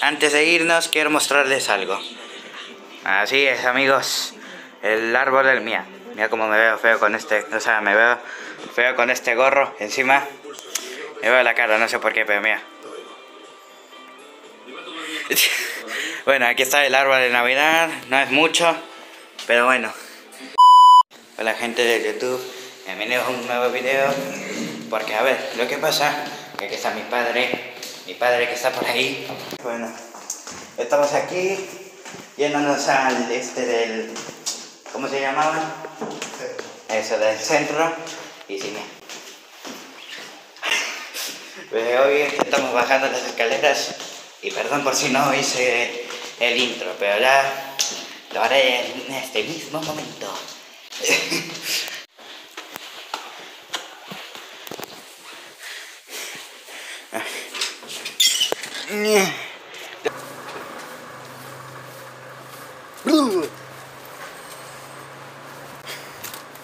antes de irnos quiero mostrarles algo. Así es, amigos. El árbol del mía. Mira cómo me veo feo con este. O sea, me veo feo con este gorro encima. Me veo la cara, no sé por qué, pero mira. Bueno, aquí está el árbol de Navidad. No es mucho, pero bueno. Hola gente de YouTube. Bienvenidos a un nuevo video. Porque a ver, lo que pasa que aquí está mi padre. Mi padre que está por ahí. Bueno, estamos aquí yéndonos al este del ¿Cómo se llamaba? Eso, del centro. Y sí, pues hoy estamos bajando las escaleras y perdón por si no hice el intro, pero ya lo haré en este mismo momento.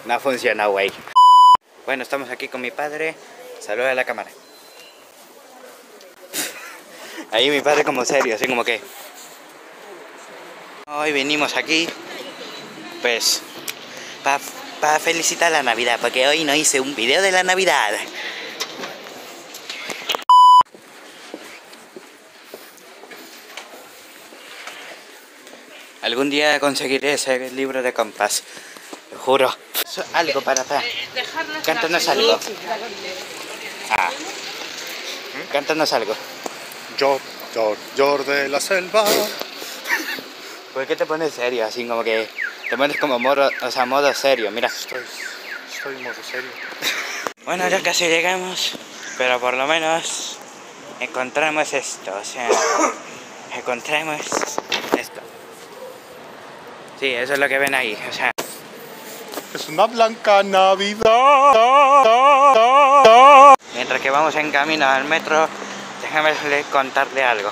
No funciona, güey. Bueno, estamos aquí con mi padre. Saluda a la cámara. Ahí mi padre como serio, así como que... Hoy venimos aquí, pues, para felicitar la Navidad, porque hoy no hice un video de la Navidad. Algún día conseguiré ese libro de compás, lo juro algo para acá. Cántanos algo. Ah. Cántanos algo. Yo, yo, yo de la selva. ¿Por qué te pones serio? Así como que te pones como modo, o sea, modo serio, mira. Estoy, estoy modo serio. Bueno, ya casi llegamos, pero por lo menos encontramos esto, o sea, encontramos esto. Sí, eso es lo que ven ahí, o sea. Es una blanca Navidad. Mientras que vamos en camino al metro, déjame contarle algo.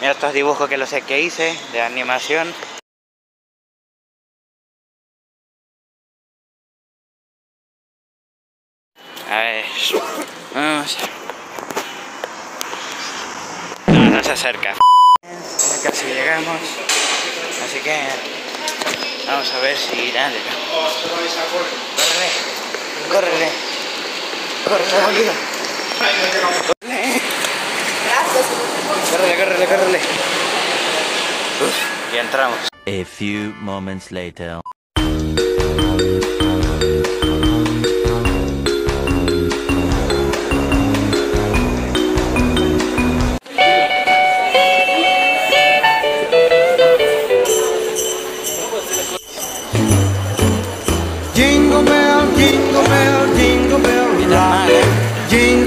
Mira estos dibujos que lo sé que hice de animación. A ver, vamos. No, no se acerca. Ya casi llegamos, así que Vamos a ver si irán. Córrele. Córrele. Córrele, Córrele, córrele, córrele. Uf, y entramos. A few moments later.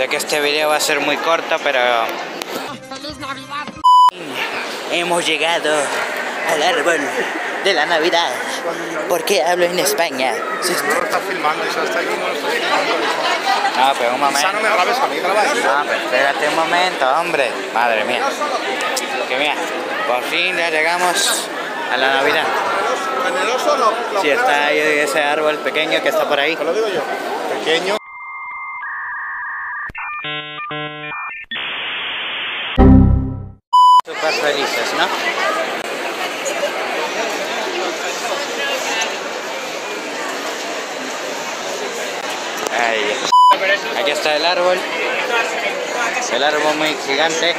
Sé que este video va a ser muy corto, pero... ¡Feliz Navidad! Hemos llegado al árbol de la Navidad. ¿Por qué hablo en España? Si no lo está filmando, eso está ahí, no está filmando. No, pero un momento. no me grabes a mí, graba No, pero espérate un momento, hombre. Madre mía. Que mira, por fin ya llegamos a la Navidad. ¿En el oso no? Sí, está ahí ese árbol pequeño que está por ahí. Te lo digo yo. Pequeño. Súper felices, ¿no? Ahí. Aquí está el árbol. El árbol muy gigante.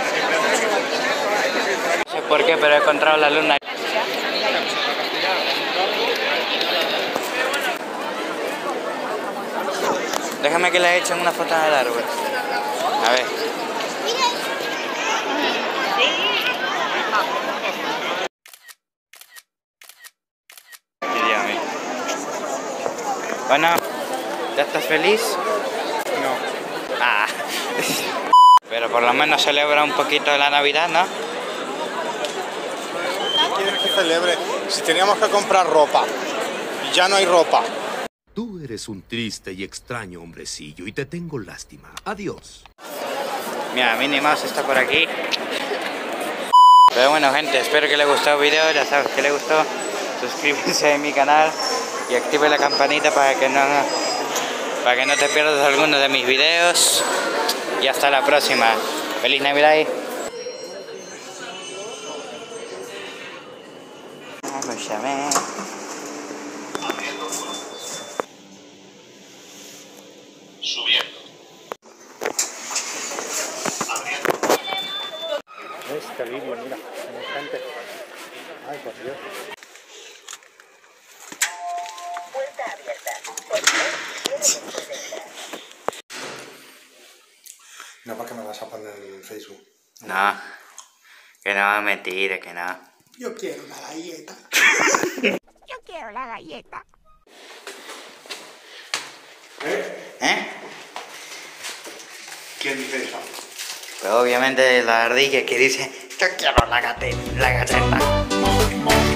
No sé por qué, pero he encontrado la luna. Déjame que le echen una foto al árbol. A ver. Bueno, ¿ya estás feliz? No. Ah. Pero por lo menos celebra un poquito la Navidad, ¿no? ¿Quieres que celebre? Si teníamos que comprar ropa y ya no hay ropa. Tú eres un triste y extraño hombrecillo y te tengo lástima. Adiós. Mira, Minnie Mouse está por aquí. Pero bueno, gente, espero que les gustó el video. Ya sabes que les gustó. Suscríbanse a mi canal y active la campanita para que no, para que no te pierdas alguno de mis videos. Y hasta la próxima. Feliz Navidad. Escúchame. Este vídeo, mira, gente. Ay, por Dios. No, porque me vas a poner en Facebook. No, que no, mentira, que no. Yo quiero una galleta. Yo quiero la galleta. ¿Eh? ¿Quién dice eso? Pues obviamente la ardilla que dice, yo quiero la, gate- la galleta.